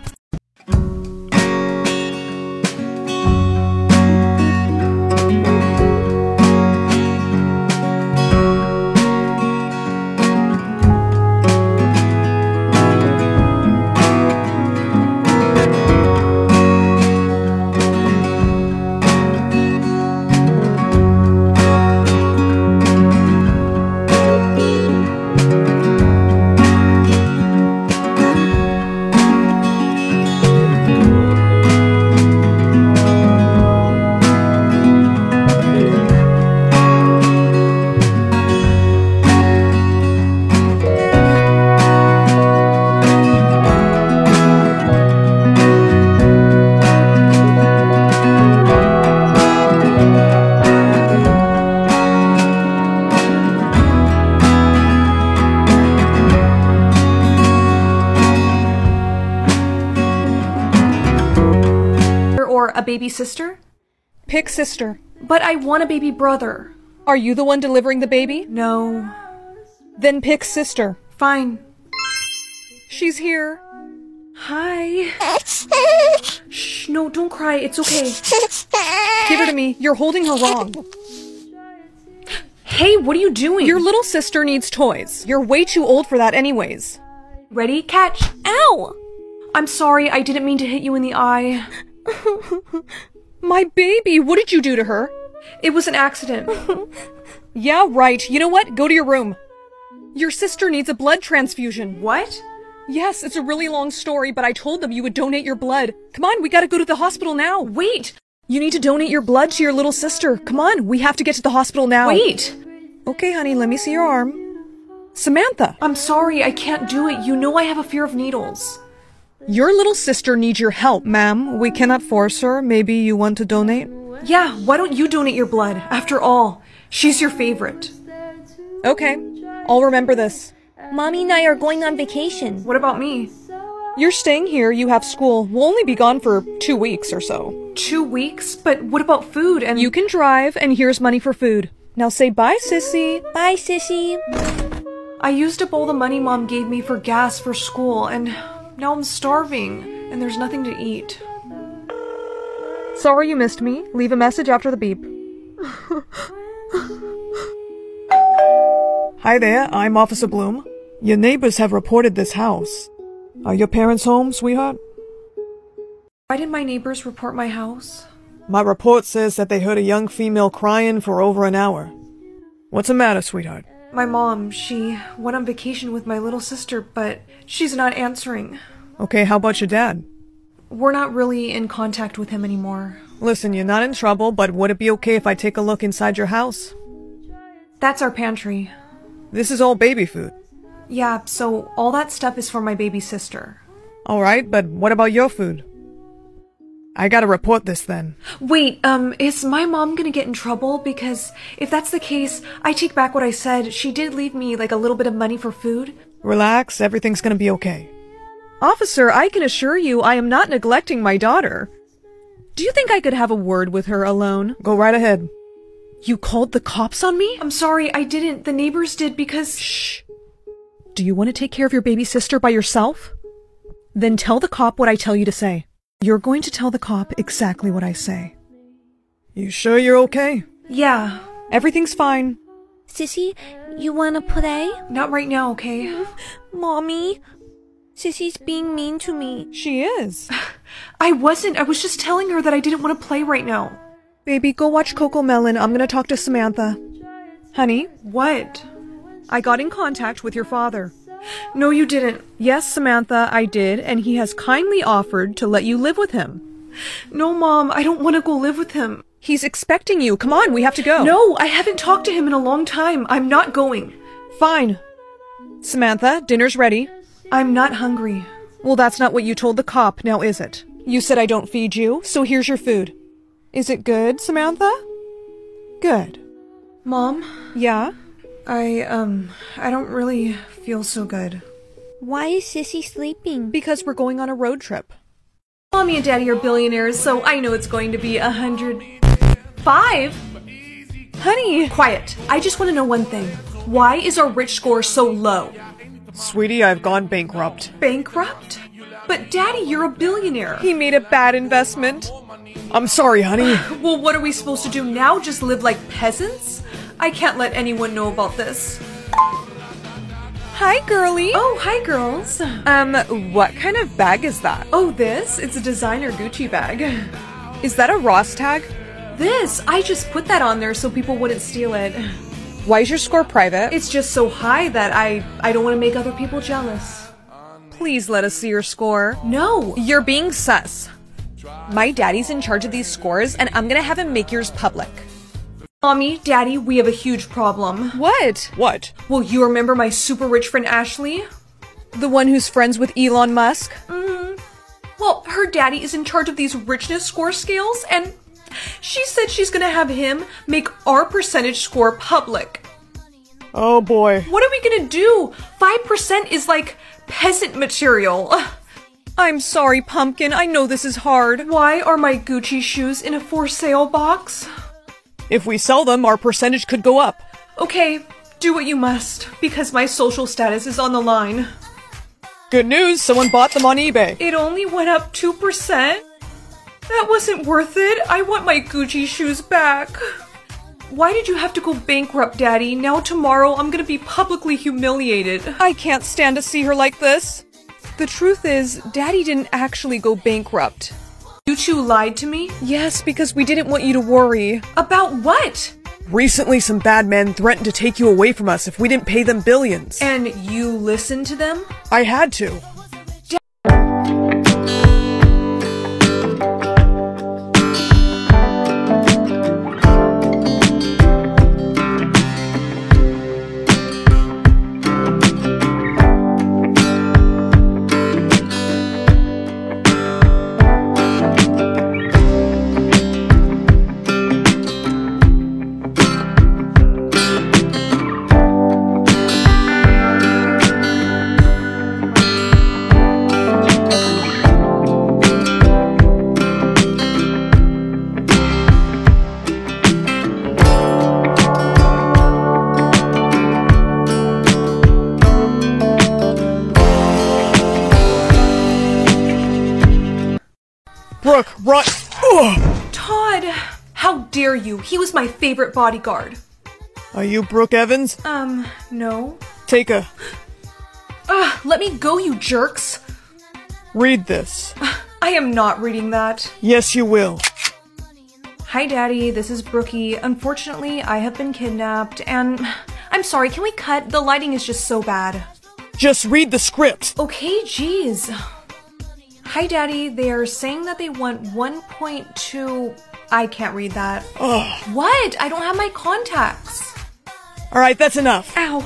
Baby sister?
Pick sister.
But I want a baby brother.
Are you the one delivering the baby?
No.
Then pick sister.
Fine.
She's here.
Hi. Shh, no, don't cry. It's okay.
Give her to me. You're holding her wrong.
Hey, what are you doing?
Your little sister needs toys. You're way too old for that anyways.
Ready? Catch.
Ow!
I'm sorry, I didn't mean to hit you in the eye.
My baby, what did you do to her?
It was an accident.
yeah, right. You know what? Go to your room. Your sister needs a blood transfusion.
What?
Yes, it's a really long story, but I told them you would donate your blood. Come on, we gotta go to the hospital now.
Wait!
You need to donate your blood to your little sister. Come on, we have to get to the hospital now.
Wait!
Okay, honey, let me see your arm. Samantha!
I'm sorry, I can't do it. You know I have a fear of needles.
Your little sister needs your help, ma'am. We cannot force her. Maybe you want to donate?
Yeah, why don't you donate your blood? After all, she's your favorite.
Okay, I'll remember this.
Mommy and I are going on vacation.
What about me?
You're staying here, you have school. We'll only be gone for two weeks or so.
Two weeks? But what about food and-
You can drive, and here's money for food. Now say bye, sissy.
Bye, sissy.
I used up all the money mom gave me for gas for school, and now I'm starving, and there's nothing to eat.
Sorry you missed me. Leave a message after the beep.
Hi there, I'm Officer Bloom. Your neighbors have reported this house. Are your parents home, sweetheart?
Why did my neighbors report my house?
My report says that they heard a young female crying for over an hour. What's the matter, sweetheart?
My mom, she went on vacation with my little sister, but she's not answering.
Okay, how about your dad?
We're not really in contact with him anymore.
Listen, you're not in trouble, but would it be okay if I take a look inside your house?
That's our pantry.
This is all baby food.
Yeah, so all that stuff is for my baby sister.
Alright, but what about your food? I gotta report this then.
Wait, um, is my mom gonna get in trouble? Because if that's the case, I take back what I said. She did leave me like a little bit of money for food.
Relax, everything's gonna be okay.
Officer, I can assure you I am not neglecting my daughter. Do you think I could have a word with her alone?
Go right ahead.
You called the cops on me?
I'm sorry, I didn't. The neighbors did because.
Shh. Do you want to take care of your baby sister by yourself? Then tell the cop what I tell you to say. You're going to tell the cop exactly what I say.
You sure you're okay?
Yeah.
Everything's fine.
Sissy, you wanna play?
Not right now, okay?
Mommy, Sissy's being mean to me.
She is.
I wasn't. I was just telling her that I didn't want to play right now.
Baby, go watch CoComelon. I'm gonna talk to Samantha. Honey?
What?
I got in contact with your father.
No, you didn't.
Yes, Samantha, I did, and he has kindly offered to let you live with him.
No, Mom, I don't want to go live with him.
He's expecting you. Come on, we have to go.
No, I haven't talked to him in a long time. I'm not going.
Fine. Samantha, dinner's ready.
I'm not hungry.
Well, that's not what you told the cop, now is it? You said I don't feed you, so here's your food. Is it good, Samantha? Good.
Mom?
Yeah?
I, um, I don't really feel so good.
Why is Sissy sleeping?
Because we're going on a road trip.
Mommy and Daddy are billionaires, so I know it's going to be a hundred. Five?
Honey!
Quiet. I just want to know one thing. Why is our rich score so low?
Sweetie, I've gone bankrupt.
Bankrupt? But Daddy, you're a billionaire.
He made a bad investment.
I'm sorry, honey.
Well, what are we supposed to do now? Just live like peasants? I can't let anyone know about this.
Hi, girlie.
Oh, hi, girls.
Um, what kind of bag is that?
Oh, this? It's a designer Gucci bag.
Is that a Ross tag?
This, I just put that on there so people wouldn't steal it.
Why is your score private?
It's just so high that I I don't want to make other people jealous.
Please let us see your score.
No.
You're being sus. My daddy's in charge of these scores, and I'm gonna have him make yours public.
Mommy, Daddy, we have a huge problem.
What?
What?
Well, you remember my super rich friend Ashley?
The one who's friends with Elon Musk?
Mm. Well, her daddy is in charge of these richness score scales, and she said she's gonna have him make our percentage score public.
Oh boy.
What are we gonna do? 5% is like peasant material.
I'm sorry, Pumpkin. I know this is hard.
Why are my Gucci shoes in a for sale box?
If we sell them, our percentage could go up.
Okay, do what you must, because my social status is on the line.
Good news, someone bought them on eBay.
It only went up 2%? That wasn't worth it. I want my Gucci shoes back. Why did you have to go bankrupt, Daddy? Now tomorrow I'm gonna be publicly humiliated.
I can't stand to see her like this. The truth is, Daddy didn't actually go bankrupt.
You two lied to me?
Yes, because we didn't want you to worry.
About what?
Recently, some bad men threatened to take you away from us if we didn't pay them billions.
And you listened to them?
I had to.
My favorite bodyguard.
Are you Brooke Evans?
Um, no.
Take a.
Ugh, let me go, you jerks!
Read this.
I am not reading that.
Yes, you will.
Hi, Daddy. This is Brookie. Unfortunately, I have been kidnapped, and I'm sorry. Can we cut? The lighting is just so bad.
Just read the script.
Okay, jeez. Hi, Daddy. They are saying that they want 1.2. I can't read that.
Ugh.
What? I don't have my contacts.
All right, that's enough.
Ow.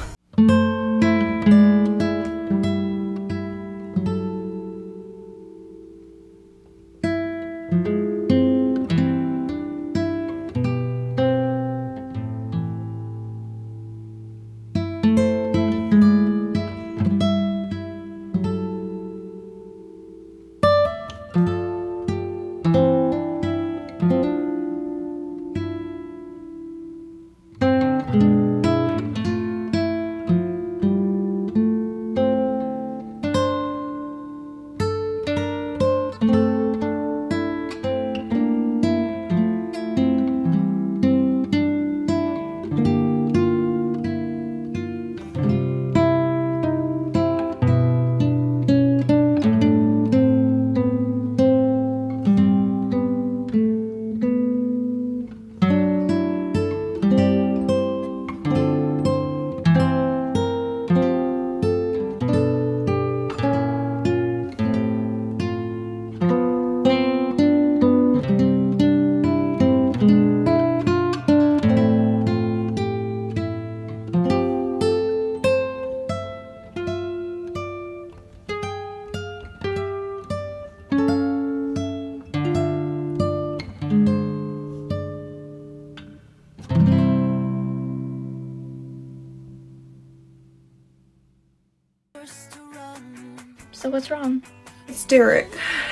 What's wrong?
It's Derek.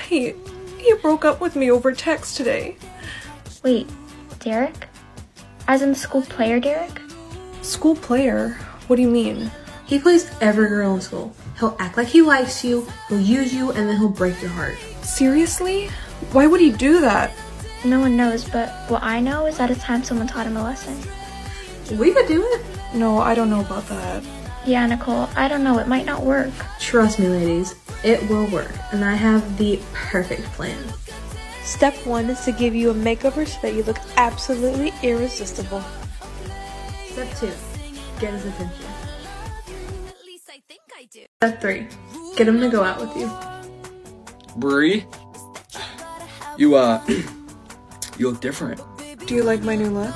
He he broke up with me over text today.
Wait, Derek? As in the school player Derek?
School player? What do you mean?
He plays every girl in school. He'll act like he likes you, he'll use you, and then he'll break your heart.
Seriously? Why would he do that?
No one knows, but what I know is that it's time someone taught him a lesson.
We could do it.
No, I don't know about that.
Yeah, Nicole, I don't know, it might not work.
Trust me, ladies, it will work, and I have the perfect plan.
Step one is to give you a makeover so that you look absolutely irresistible.
Step two, get his attention. Step three, get him to go out with you.
Bree, you uh, you look different.
Do you like my new look?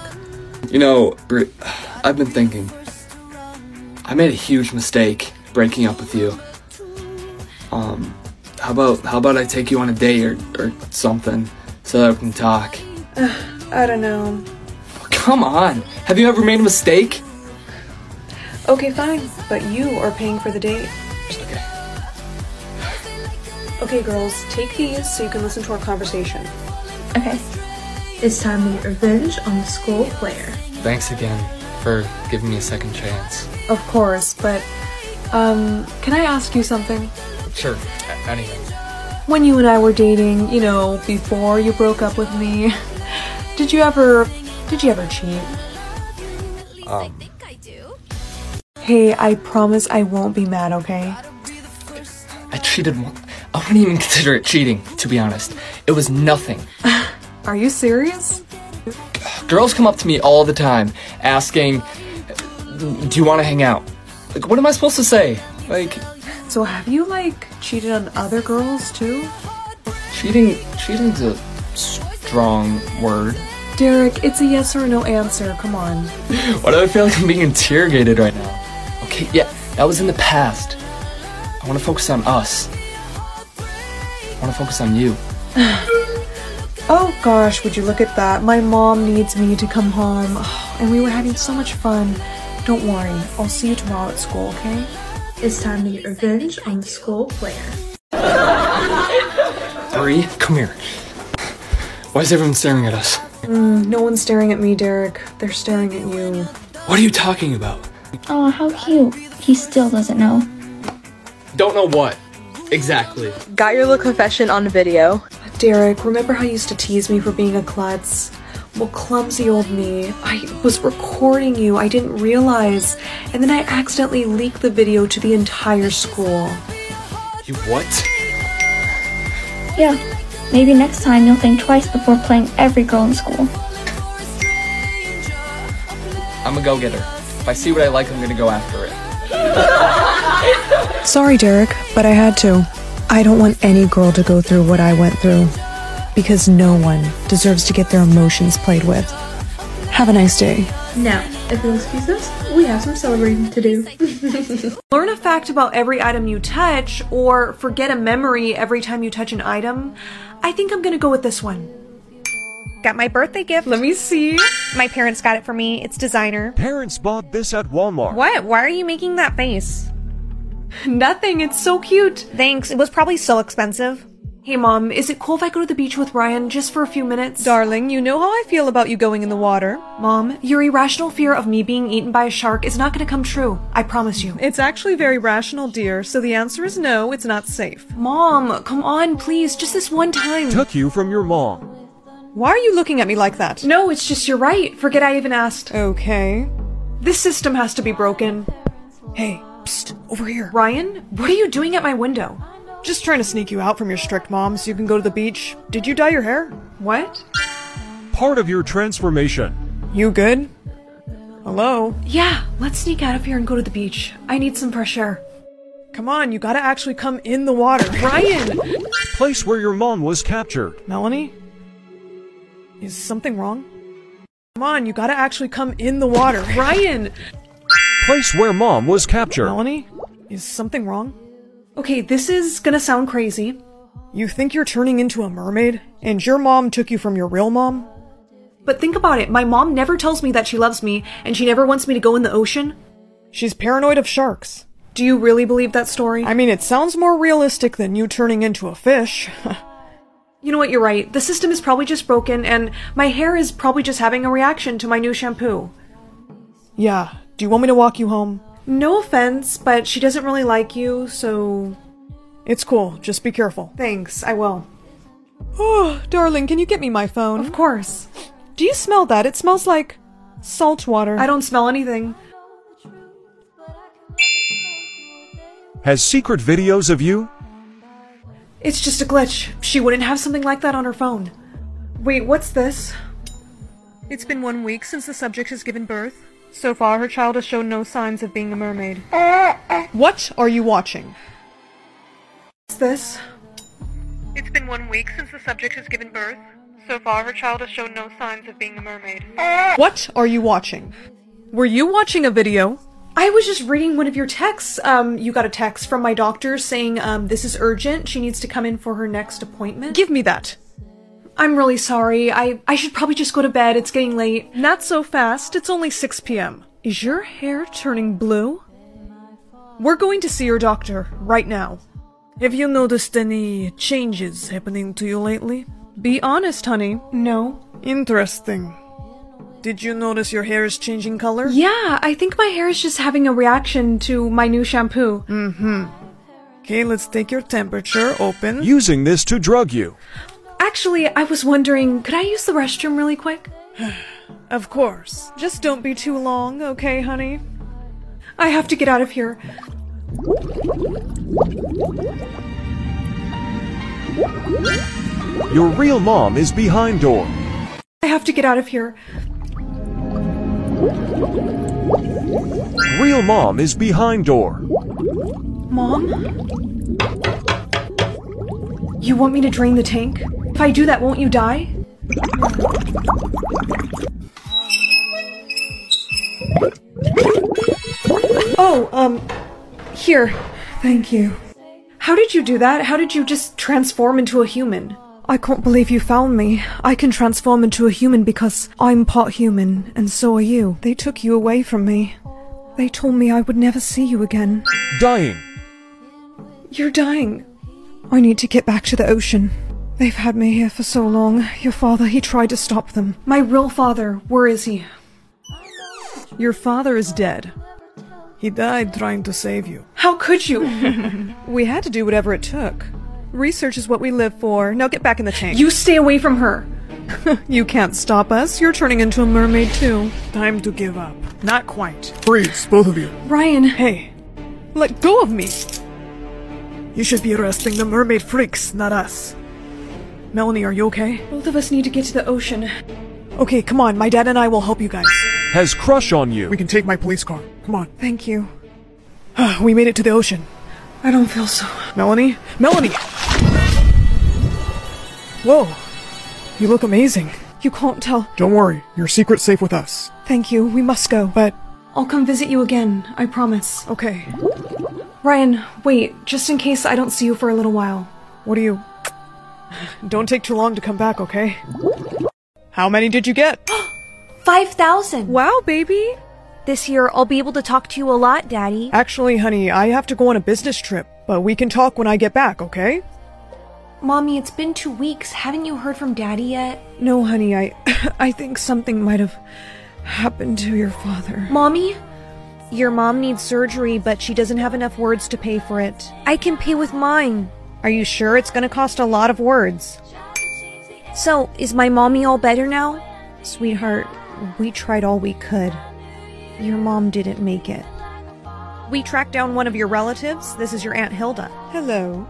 You know, Bree, I've been thinking. I made a huge mistake breaking up with you. Um, how about how about I take you on a date or or something so that we can talk?
I don't know.
Come on, have you ever made a mistake?
Okay, fine, but you are paying for the date.
Okay.
Okay, girls, take these so you can listen to our conversation.
Okay.
It's time to get revenge on the school player.
Thanks again for giving me a second chance.
Of course, but um, can I ask you something?
Sure, anything.
When you and I were dating, you know, before you broke up with me, did you ever did you ever cheat?
Um,
Hey, I promise I won't be mad, okay?
I cheated one. I wouldn't even consider it cheating, to be honest. It was nothing.
Are you serious?
Girls come up to me all the time asking, Do you want to hang out? Like, what am I supposed to say? Like,
So have you like cheated on other girls too?
cheating. Cheating's a strong word.
Derek, it's a yes or no answer. Come on.
Why do I feel like I'm being interrogated right now? Okay, yeah, that was in the past. I want to focus on us. I want to focus on you.
Oh gosh, would you look at that? My mom needs me to come home, and we were having so much fun. Don't worry, I'll see you tomorrow at school, okay?
It's time to get revenge on the school player.
Bree, come here. Why is everyone staring at us?
Mm, no one's staring at me, Derek. They're staring at you.
What are you talking about?
Oh, how cute. He still doesn't know.
Don't know what. Exactly.
Got your little confession on video.
Derek, remember how you used to tease me for being a klutz? Well, clumsy old me. I was recording you, I didn't realize. And then I accidentally leaked the video to the entire school.
You what?
Yeah, maybe next time you'll think twice before playing every girl in school.
I'm a go-getter. If I see what I like, I'm gonna go after it.
Sorry, Derek, but I had to. I don't want any girl to go through what I went through. Because no one deserves to get their emotions played with. Have a nice day.
Now, if you'll excuse us, we have some celebrating to do.
Learn a fact about every item you touch, or forget a memory every time you touch an item. I think I'm gonna go with this one.
Got my birthday gift.
Let me see.
My parents got it for me. It's designer.
Parents bought this at Walmart.
What? Why are you making that face?
Nothing, it's so cute.
Thanks. It was probably so expensive.
Hey mom, is it cool if I go to the beach with Ryan just for a few minutes?
Darling, you know how I feel about you going in the water.
Mom, your irrational fear of me being eaten by a shark is not gonna come true. I promise you.
It's actually very rational, dear, so the answer is no, it's not safe.
Mom, come on, please, just this one time.
Took you from your mom.
Why are you looking at me like that?
No, it's just you're right. Forget I even asked.
Okay.
This system has to be broken.
Hey, psst, over here.
Ryan, what are you doing at my window?
Just trying to sneak you out from your strict mom so you can go to the beach. Did you dye your hair?
What?
Part of your transformation.
You good? Hello?
Yeah, let's sneak out of here and go to the beach. I need some fresh air.
Come on, you gotta actually come in the water.
Ryan!
Place where your mom was captured.
Melanie? Is something wrong? Come on, you gotta actually come in the water.
Ryan!
Place where mom was captured.
Melanie? Is something wrong?
Okay, this is gonna sound crazy.
You think you're turning into a mermaid? And your mom took you from your real mom?
But think about it, my mom never tells me that she loves me, and she never wants me to go in the ocean.
She's paranoid of sharks.
Do you really believe that story?
I mean, it sounds more realistic than you turning into a fish.
You know what, you're right. The system is probably just broken, and my hair is probably just having a reaction to my new shampoo.
yeah. Do you want me to walk you home?
No offense, but she doesn't really like you, so.
It's cool. Just be careful.
Thanks, I will.
Oh, darling, can you get me my phone?
Of course.
Do you smell that? It smells like salt water.
I don't smell anything.
Has secret videos of you?
It's just a glitch. She wouldn't have something like that on her phone. Wait, what's this?
It's been one week since the subject has given birth. So far, her child has shown no signs of being a mermaid.
What are you watching?
What's this?
It's been one week since the subject has given birth. So far, her child has shown no signs of being a mermaid.
What are you watching? Were you watching a video?
I was just reading one of your texts. Um, you got a text from my doctor saying, um, this is urgent. She needs to come in for her next appointment.
Give me that.
I'm really sorry. I, I should probably just go to bed. It's getting late.
Not so fast. It's only 6 p.m. Is your hair turning blue? We're going to see your doctor right now. Have you noticed any changes happening to you lately? Be honest, honey.
No.
Interesting. Did you notice your hair is changing color?
Yeah, I think my hair is just having a reaction to my new shampoo.
Mm-hmm. Okay, let's take your temperature. Open.
Using this to drug you.
Actually, I was wondering, could I use the restroom really quick?
Of course. Just don't be too long, okay, honey?
I have to get out of here.
Your real mom is behind door.
I have to get out of here.
Real mom is behind door.
Mom? You want me to drain the tank? If I do that, won't you die? Oh, um, here.
Thank you.
How did you do that? How did you just transform into a human?
I can't believe you found me. I can transform into a human because I'm part human, and so are you. They took you away from me. They told me I would never see you again.
Dying.
You're dying. I need to get back to the ocean. They've had me here for so long. Your father, he tried to stop them.
My real father, where is he?
Your father is dead. He died trying to save you.
How could you?
We had to do whatever it took. Research is what we live for. Now get back in the tank.
you stay away from her.
You can't stop us. You're turning into a mermaid too. Time to give up. Not quite.
Freeze, both of you.
Ryan.
Hey, let go of me. You should be arresting the mermaid freaks, not us. Melanie, are you okay?
Both of us need to get to the ocean.
Okay, come on. My dad and I will help you guys.
Has crush on you.
We can take my police car. Come on.
Thank you.
Ah, we made it to the ocean.
I don't feel so.
Melanie? Melanie! Whoa. You look amazing.
You can't tell.
Don't worry, your secret's safe with us.
Thank you. We must go.
But,
I'll come visit you again, I promise.
okay.
Ryan, wait, just in case I don't see you for a little while.
What do you. Don't take too long to come back, okay? How many did you get?
5,000.
Wow, baby! This year, I'll be able to talk to you a lot, Daddy.
Actually, honey, I have to go on a business trip, but we can talk when I get back, okay?
Mommy, it's been two weeks. Haven't you heard from Daddy yet?
No, honey, I I think something might have happened to your father.
Mommy?
Your mom needs surgery, but she doesn't have enough words to pay for it. I can pay with mine. Are you sure it's gonna cost a lot of words? So, is my mommy all better now?
Sweetheart, we tried all we could. Your mom didn't make it.
We tracked down one of your relatives. This is your Aunt Hilda.
Hello.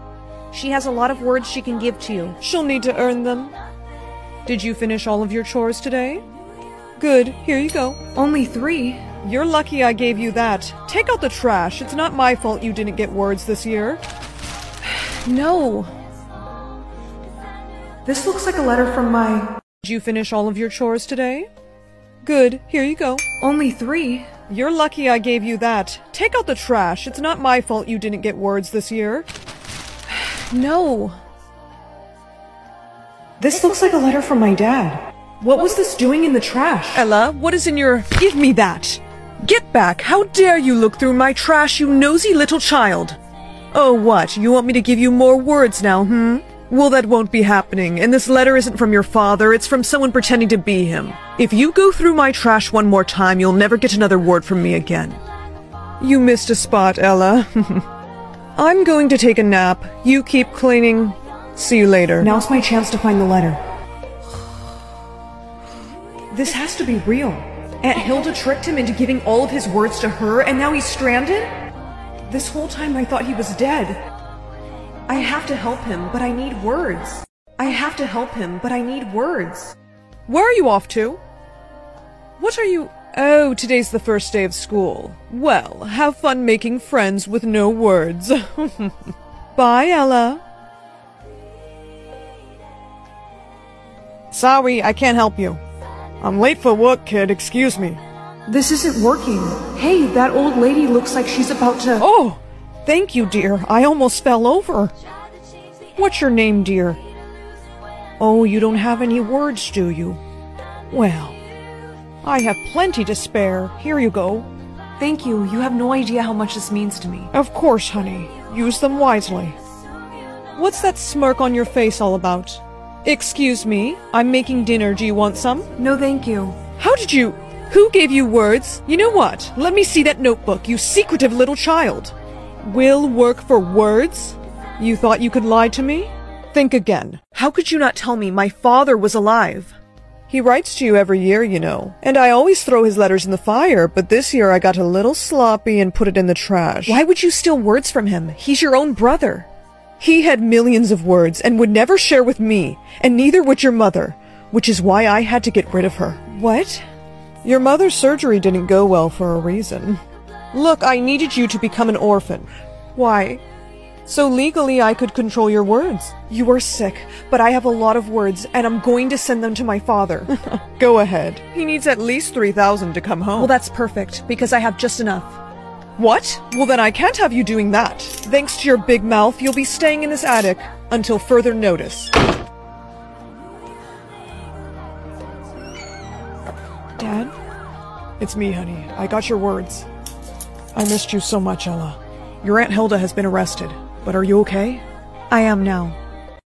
She has a lot of words she can give to you.
She'll need to earn them. Did you finish all of your chores today? Good, here you go.
Only three.
You're lucky I gave you that. Take out the trash. It's not my fault you didn't get words this year.
No. This looks like a letter from my.
Did you finish all of your chores today? Good, here you go.
Only three.
You're lucky I gave you that. Take out the trash. It's not my fault you didn't get words this year.
No.
This looks like a letter from my dad.
What was this doing in the trash?
Ella, what is in your. Give me that! Get back! How dare you look through my trash, you nosy little child! Oh, what? You want me to give you more words now, hmm? Well, that won't be happening, and this letter isn't from your father, it's from someone pretending to be him. If you go through my trash one more time, you'll never get another word from me again. You missed a spot, Ella. I'm going to take a nap. You keep cleaning. See you later.
Now's my chance to find the letter. This has to be real. Aunt Hilda tricked him into giving all of his words to her, and now he's stranded? This whole time I thought he was dead. I have to help him, but I need words. I have to help him, but I need words.
Where are you off to? What are you... Oh, today's the first day of school. Well, have fun making friends with no words. Bye, Ella. Sorry, I can't help you. I'm late for work, kid. Excuse me.
This isn't working. Hey, that old lady looks like she's about to.
Oh! Thank you, dear. I almost fell over. What's your name, dear? Oh, you don't have any words, do you? Well, I have plenty to spare. Here you go.
Thank you. You have no idea how much this means to me.
Of course, honey. Use them wisely. What's that smirk on your face all about? Excuse me, I'm making dinner. Do you want some?
No, thank you.
How did you... Who gave you words? You know what? Let me see that notebook, you secretive little child. Will work for words? You thought you could lie to me? Think again. How could you not tell me my father was alive? He writes to you every year, you know, and I always throw his letters in the fire, but this year I got a little sloppy and put it in the trash.
Why would you steal words from him? He's your own brother.
He had millions of words and would never share with me, and neither would your mother, which is why I had to get rid of her.
What?
Your mother's surgery didn't go well for a reason. Look, I needed you to become an orphan. Why? So legally I could control your words.
You are sick, but I have a lot of words, and I'm going to send them to my father.
Go ahead. He needs at least 3,000 to come home.
Well, that's perfect, because I have just enough.
What? Well, then I can't have you doing that. Thanks to your big mouth, you'll be staying in this attic until further notice.
Dad?
It's me, honey. I got your words. I missed you so much, Ella. Your Aunt Hilda has been arrested, but are you okay?
I am now.